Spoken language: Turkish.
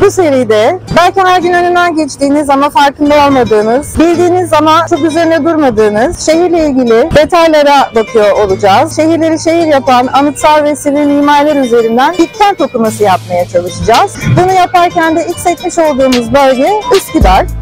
Bu seride belki her gün önünden geçtiğiniz ama farkında olmadığınız, bildiğiniz ama çok üzerine durmadığınız şehirle ilgili detaylara bakıyor olacağız. Şehirleri şehir yapan anıtsal ve sivil mimarlar üzerinden bir kent okuması yapmaya çalışacağız. Bunu yaparken de ilk seçmiş olduğumuz bölge Üsküdar.